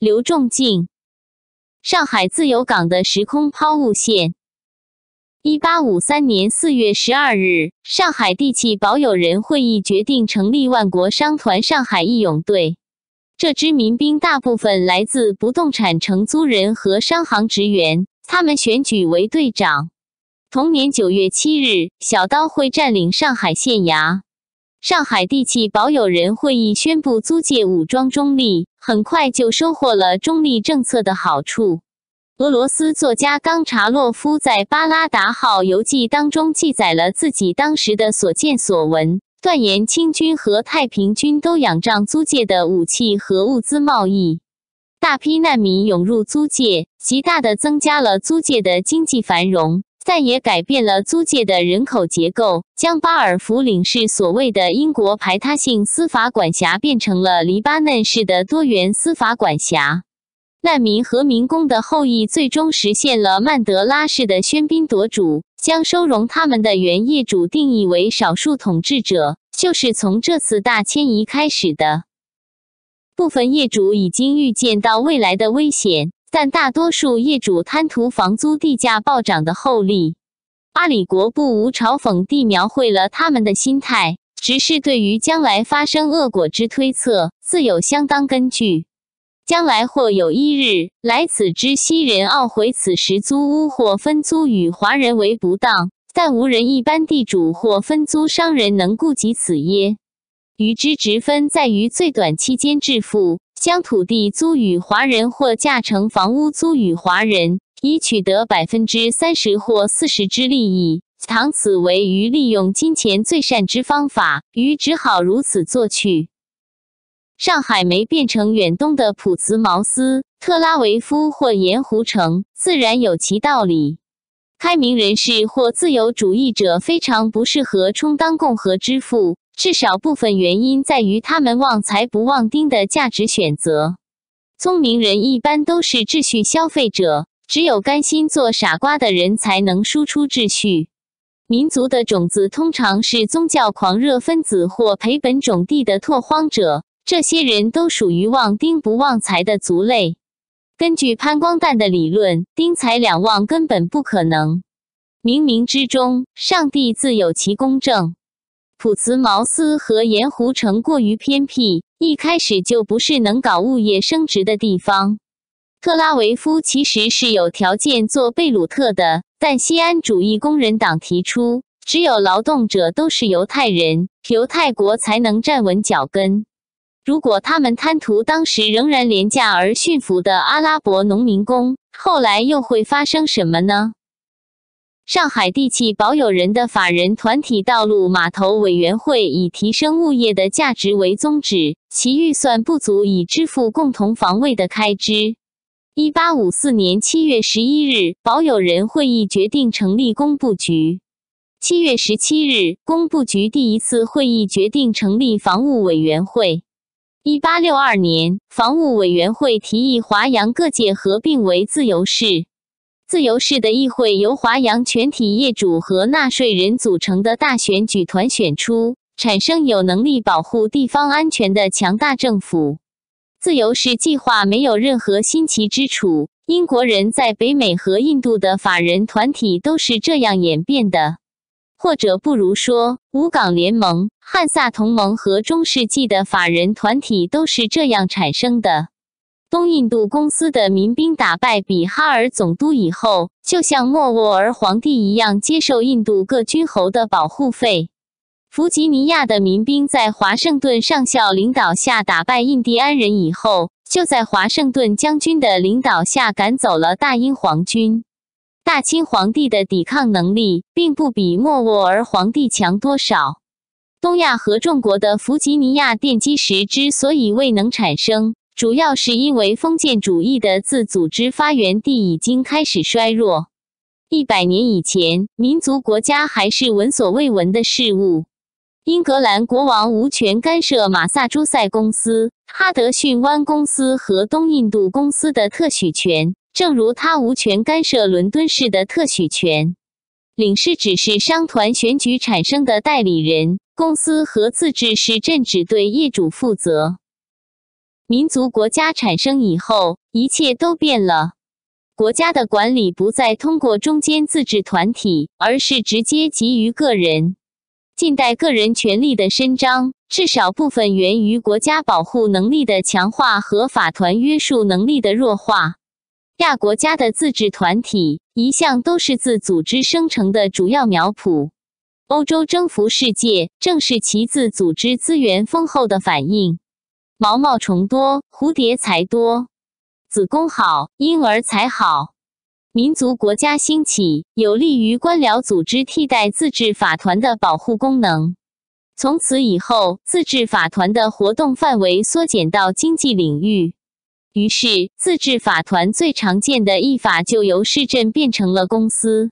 刘仲敬，上海自由港的时空抛物线。一八五三年四月十二日，上海地契保有人会议决定成立万国商团上海义勇队。这支民兵大部分来自不动产承租人和商行职员，他们选举为队长。同年九月七日，小刀会占领上海县衙。上海地契保有人会议宣布租界武装中立，很快就收获了中立政策的好处。俄罗斯作家冈察洛夫在《巴拉达号游记》当中记载了自己当时的所见所闻，断言清军和太平军都仰仗租界的武器和物资贸易。大批难民涌入租界，极大的增加了租界的经济繁荣，再也改变了租界的人口结构，将巴尔福领事所谓的英国排他性司法管辖变成了黎巴嫩式的多元司法管辖。难民和民工的后裔最终实现了曼德拉式的喧宾夺主，将收容他们的原业主定义为少数统治者，就是从这次大迁移开始的。部分业主已经预见到未来的危险，但大多数业主贪图房租地价暴涨的厚利。阿里国不无嘲讽地描绘了他们的心态，只是对于将来发生恶果之推测，自有相当根据。将来或有一日，来此之西人懊悔此时租屋或分租与华人为不当，但无人一般地主或分租商人能顾及此耶？与之直分在于最短期间致富，将土地租与华人或价成房屋租与华人，以取得百分之三十或四十之利益。倘此为于利用金钱最善之方法，于只好如此做去。上海没变成远东的普茨茅斯、特拉维夫或盐湖城，自然有其道理。开明人士或自由主义者非常不适合充当共和之父，至少部分原因在于他们旺财不旺丁的价值选择。聪明人一般都是秩序消费者，只有甘心做傻瓜的人才能输出秩序。民族的种子通常是宗教狂热分子或赔本种地的拓荒者。这些人都属于旺丁不旺财的族类。根据潘光旦的理论，丁财两旺根本不可能。冥冥之中，上帝自有其公正。普茨茅斯和盐湖城过于偏僻，一开始就不是能搞物业升值的地方。特拉维夫其实是有条件做贝鲁特的，但西安主义工人党提出，只有劳动者都是犹太人，犹太国才能站稳脚跟。如果他们贪图当时仍然廉价而驯服的阿拉伯农民工，后来又会发生什么呢？上海地契保有人的法人团体道路码头委员会以提升物业的价值为宗旨，其预算不足以支付共同防卫的开支。一八五四年七月十一日，保有人会议决定成立工部局。七月十七日，工部局第一次会议决定成立防务委员会。一八六二年，防务委员会提议华阳各界合并为自由市。自由市的议会由华阳全体业主和纳税人组成的大选举团选出，产生有能力保护地方安全的强大政府。自由市计划没有任何新奇之处，英国人在北美和印度的法人团体都是这样演变的。或者不如说，五港联盟、汉萨同盟和中世纪的法人团体都是这样产生的。东印度公司的民兵打败比哈尔总督以后，就像莫卧儿皇帝一样接受印度各军侯的保护费。弗吉尼亚的民兵在华盛顿上校领导下打败印第安人以后，就在华盛顿将军的领导下赶走了大英皇军。大清皇帝的抵抗能力并不比莫卧儿皇帝强多少。东亚合众国的弗吉尼亚奠基石之所以未能产生，主要是因为封建主义的自组织发源地已经开始衰弱。一百年以前，民族国家还是闻所未闻的事物。英格兰国王无权干涉马萨诸塞公司、哈德逊湾公司和东印度公司的特许权。正如他无权干涉伦敦市的特许权，领事只是商团选举产生的代理人，公司和自治市镇只对业主负责。民族国家产生以后，一切都变了。国家的管理不再通过中间自治团体，而是直接给予个人。近代个人权利的伸张，至少部分源于国家保护能力的强化和法团约束能力的弱化。亚国家的自治团体一向都是自组织生成的主要苗圃。欧洲征服世界，正是其自组织资源丰厚的反应。毛毛虫多，蝴蝶才多；子宫好，婴儿才好。民族国家兴起，有利于官僚组织替代自治法团的保护功能。从此以后，自治法团的活动范围缩减到经济领域。于是，自治法团最常见的一法就由市镇变成了公司。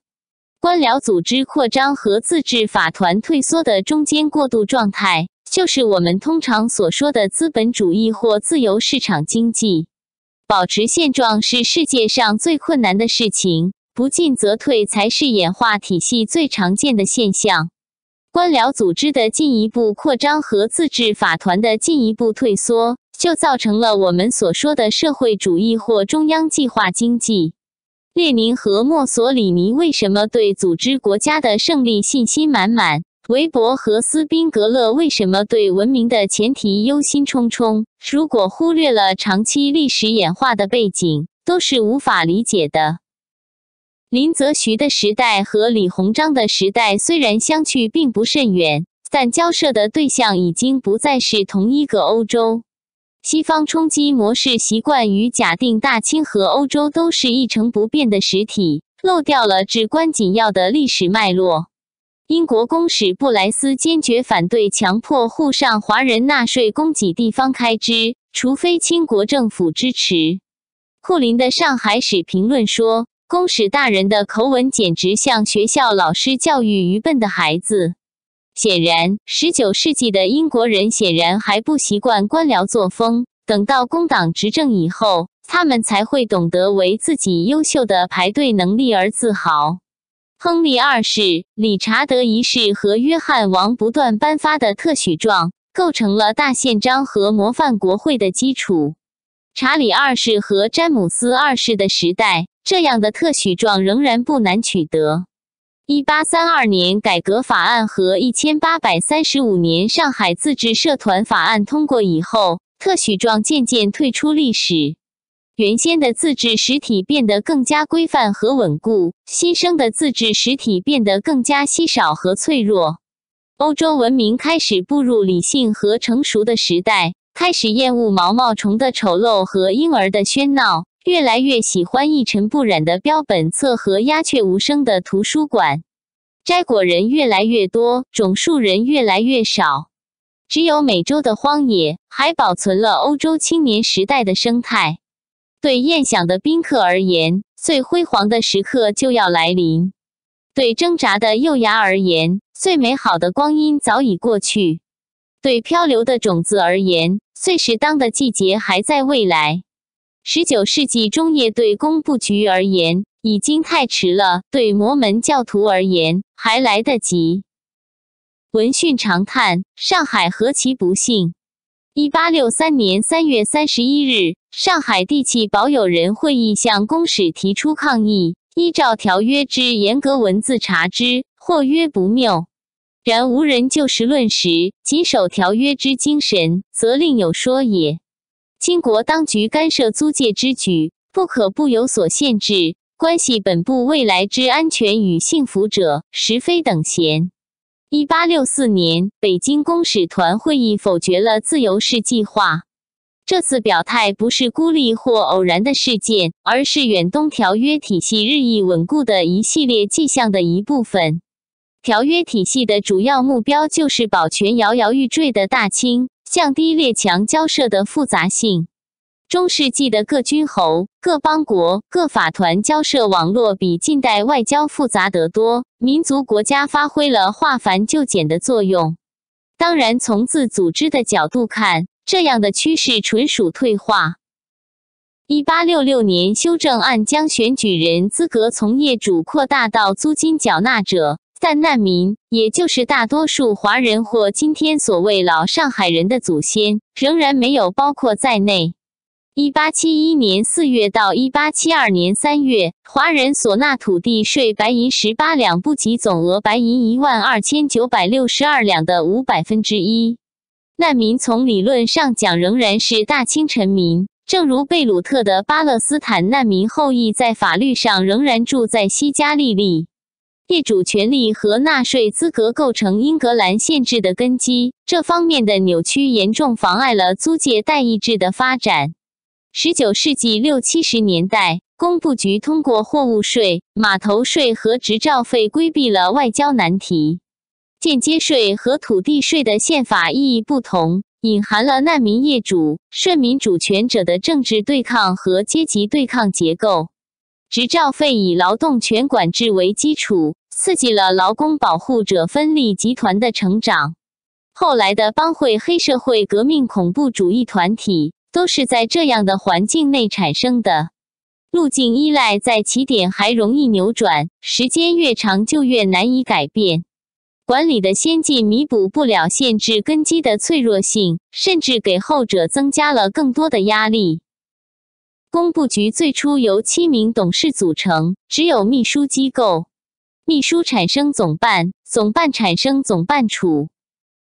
官僚组织扩张和自治法团退缩的中间过渡状态，就是我们通常所说的资本主义或自由市场经济。保持现状是世界上最困难的事情，不进则退才是演化体系最常见的现象。官僚组织的进一步扩张和自治法团的进一步退缩，就造成了我们所说的社会主义或中央计划经济。列宁和墨索里尼为什么对组织国家的胜利信心满满？韦伯和斯宾格勒为什么对文明的前提忧心忡忡？如果忽略了长期历史演化的背景，都是无法理解的。林则徐的时代和李鸿章的时代虽然相去并不甚远，但交涉的对象已经不再是同一个欧洲。西方冲击模式习惯于假定大清和欧洲都是一成不变的实体，漏掉了至关紧要的历史脉络。英国公使布莱斯坚决反对强迫沪上华人纳税供给地方开支，除非清国政府支持。库林的上海史评论说：“公使大人的口吻简直像学校老师教育愚笨的孩子。”显然，十九世纪的英国人显然还不习惯官僚作风。等到工党执政以后，他们才会懂得为自己优秀的排队能力而自豪。亨利二世、理查德一世和约翰王不断颁发的特许状，构成了大宪章和模范国会的基础。查理二世和詹姆斯二世的时代，这样的特许状仍然不难取得。一八三二年改革法案和一千八百三十五年上海自治社团法案通过以后，特许状渐渐退出历史。原先的自治实体变得更加规范和稳固，新生的自治实体变得更加稀少和脆弱。欧洲文明开始步入理性和成熟的时代，开始厌恶毛毛虫的丑陋和婴儿的喧闹，越来越喜欢一尘不染的标本册和鸦雀无声的图书馆。摘果人越来越多，种树人越来越少，只有美洲的荒野还保存了欧洲青年时代的生态。对宴享的宾客而言，最辉煌的时刻就要来临；对挣扎的幼芽而言，最美好的光阴早已过去；对漂流的种子而言，最适当的季节还在未来。十九世纪中叶对工部局而言已经太迟了，对摩门教徒而言还来得及。闻讯长叹：上海何其不幸！一八六三年三月三十一日，上海地契保有人会议向公使提出抗议。依照条约之严格文字查之，或曰不谬。然无人就事论事，谨守条约之精神，则另有说也。清国当局干涉租界之举，不可不有所限制，关系本部未来之安全与幸福者，实非等闲。一八六四年，北京公使团会议否决了自由式计划。这次表态不是孤立或偶然的事件，而是远东条约体系日益稳固的一系列迹象的一部分。条约体系的主要目标就是保全摇摇欲坠的大清，降低列强交涉的复杂性。中世纪的各君侯、各邦国、各法团交涉网络比近代外交复杂得多，民族国家发挥了化繁就简的作用。当然，从自组织的角度看，这样的趋势纯属退化。一八六六年修正案将选举人资格从业主扩大到租金缴纳者。但难民，也就是大多数华人或今天所谓老上海人的祖先，仍然没有包括在内。一八七一年四月到一八七二年三月，华人所纳土地税白银十八两，不及总额白银一万二千九百六十二两的五百分之一。难民从理论上讲仍然是大清臣民，正如贝鲁特的巴勒斯坦难民后裔在法律上仍然住在西加利利。业主权利和纳税资格构成英格兰宪制的根基，这方面的扭曲严重妨碍了租借代议制的发展。十九世纪六七十年代，工部局通过货物税、码头税和执照费规避了外交难题。间接税和土地税的宪法意义不同，隐含了难民业主、顺民主权者的政治对抗和阶级对抗结构。执照费以劳动权管制为基础，刺激了劳工保护者分立集团的成长。后来的帮会、黑社会、革命恐怖主义团体。都是在这样的环境内产生的。路径依赖在起点还容易扭转，时间越长就越难以改变。管理的先进弥补不了限制根基的脆弱性，甚至给后者增加了更多的压力。工部局最初由七名董事组成，只有秘书机构，秘书产生总办，总办产生总办处。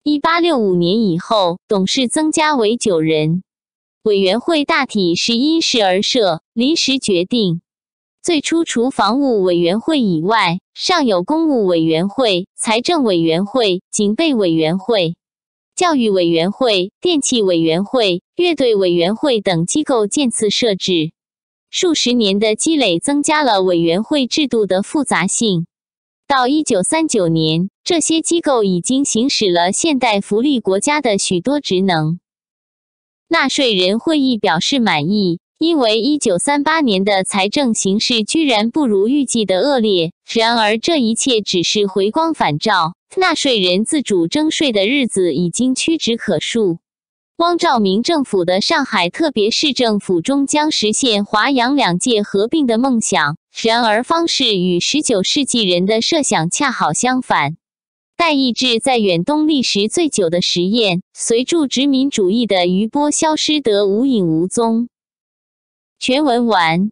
一八六五年以后，董事增加为九人。委员会大体是因事而设，临时决定。最初除防务委员会以外，尚有公务委员会、财政委员会、警备委员会、教育委员会、电气委员会、乐队委员会等机构渐次设置。数十年的积累增加了委员会制度的复杂性。到一九三九年，这些机构已经行使了现代福利国家的许多职能。纳税人会议表示满意，因为一九三八年的财政形势居然不如预计的恶劣。然而，这一切只是回光返照，纳税人自主征税的日子已经屈指可数。汪兆铭政府的上海特别市政府终将实现华洋两界合并的梦想，然而方式与十九世纪人的设想恰好相反。代议制在远东历时最久的实验，随著殖民主义的余波消失得无影无踪。全文完。